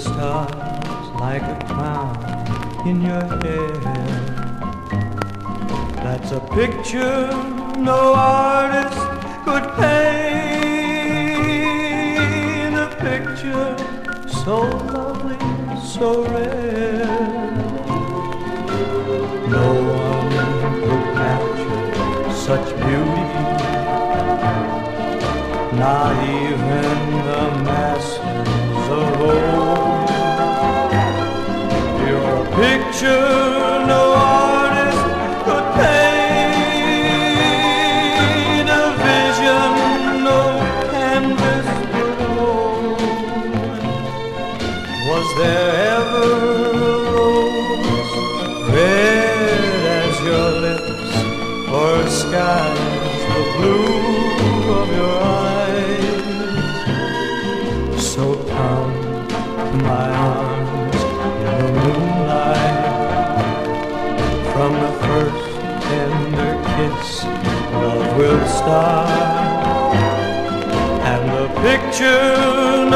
stars like a crown in your hair. That's a picture no artist could paint. A picture so lovely, so rare. No one could capture such beauty. Not even the masters of old. Skies the blue of your eyes? So come to my arms in the moonlight. From the first tender kiss, love will start, and the picture